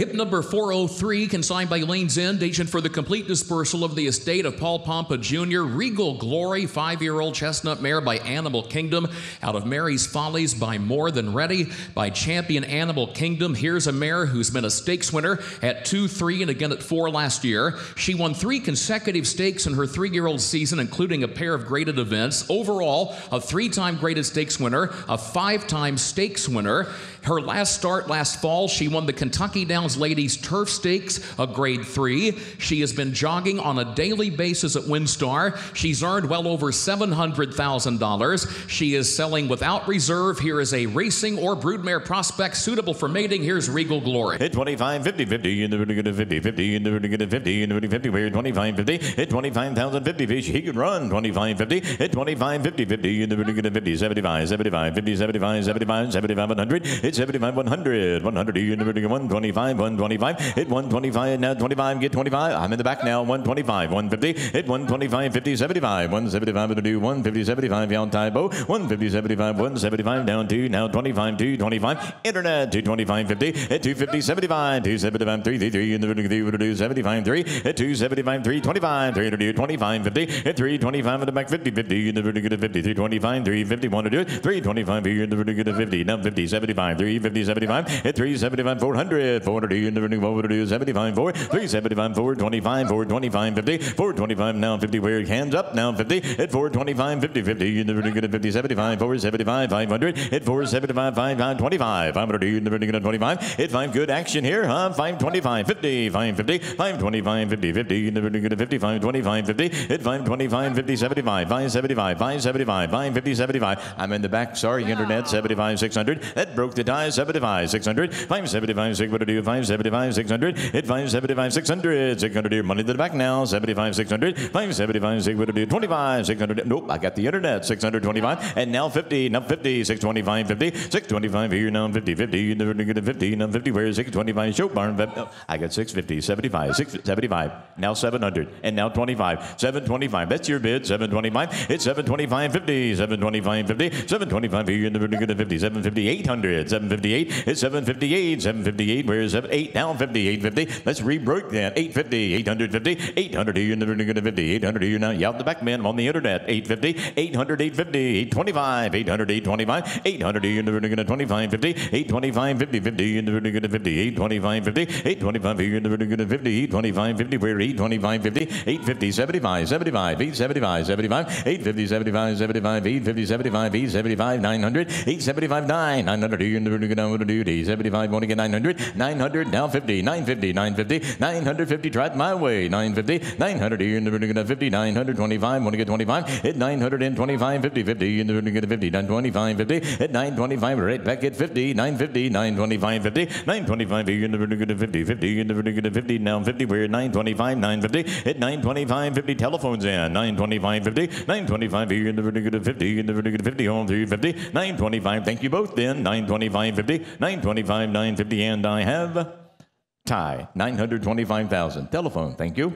Hip number 403, consigned by Lane's End, agent for the complete dispersal of the estate of Paul Pompa Jr., Regal Glory, five year old chestnut mare by Animal Kingdom, out of Mary's Follies by More Than Ready, by Champion Animal Kingdom. Here's a mare who's been a stakes winner at 2 3 and again at 4 last year. She won three consecutive stakes in her three year old season, including a pair of graded events. Overall, a three time graded stakes winner, a five time stakes winner. Her last start last fall, she won the Kentucky Downs Ladies Turf Stakes, a grade three. She has been jogging on a daily basis at WinStar. She's earned well over $700,000. She is selling without reserve. Here is a racing or broodmare prospect suitable for mating. Here's Regal Glory. Hit 25, 50, 50, in the really good at 50, 50, in the really good at 50, in the really 50, we're 25, 50, hit 25,000, 50 fish, he can run, 25, 50, hit 25, 50, 50, in the really good at 50, 75, 75, 50, 75, 75, 75, 100, hit 75, 100, 100, in the really good 125, 125, hit 125, now 25, get 25, I'm in the back now, 125, 150, hit 125, 50, 75, 175, to do 150, 75, down typo, 150, 75, 175, down to, now 25, 225, internet, 225, 50, hit 250, 75, 275, 333, in the 75, 3, hit 275, 325, 300, 25, 50, hit 325 in the back, 50, 50, in the really good 50, 325, 350, want to do it, 325, in the 50, now 50, 75, 350, 75, hit 375, 400, 400, in the really good 400, 75, 4, 375, 425, 425, 50, 425, now 50, where hands up, now 50, hit 425, 50, 50, in the really good 50, 75, 475, 500, hit 475, 525, 500, in the really good 25, hit 5, good action here, huh, 525, 50, 550, 525, 50, 50, in the really good 50, 525, 50, hit 525, 50, 75, 575, 575, 550, 75, I'm in the back, sorry, internet, 75, 600, that broke the tie, 75, 600, 575, 600, 575, 600, hit 575, 600, 600 here, money to the back now, 75, 600, 575, 600, 25, 600, nope, I got the internet, 625, and now 50, now 50, 625, 50, 625 here, now 50, 50, now 50, now 50, where's 625, show barn, oh, I got 650, 75, 675, now 700, and now 25, 725, that's your bid, 725, it's 725, 50, 725, 50, 725 here, in the 50, 750, 800, 758, it's 758, 758, where's 8, now 50, 850, let's re-break that, 850, 850, 800 here, in the 50, 800 here, now, you out the back, man, I'm on the internet, 850, 800, 850, 825, 800, 825, 800 here, in the 25, 50, 825, 50, 50, in the 50, 825, 50, 825 here, 50, 825, 50, where 825, 50, 850, 75, 75, 875, 75, 850, 75, 75, 850, 75, 875, 900, 875, 9, 900 here, in the 50, 75, want to get 900, 900, now 50, 950, 950, 950, try it my way, 950, 900 here, in the 50, 925, want to get 25, hit 925, 50, 50, in the 50, 925, 50, hit 925, right back at 50, 950, 925, 50, 925 here, in the 50, 50, in the 50, now 50, we're 925, 950, hit 925, 50, telephones in, 925, 50, 925 here, in the 50, in the 50, home 350, 925, thank you both then, 925, 50, 925, 950, and I have tie, 925,000. Telephone, thank you.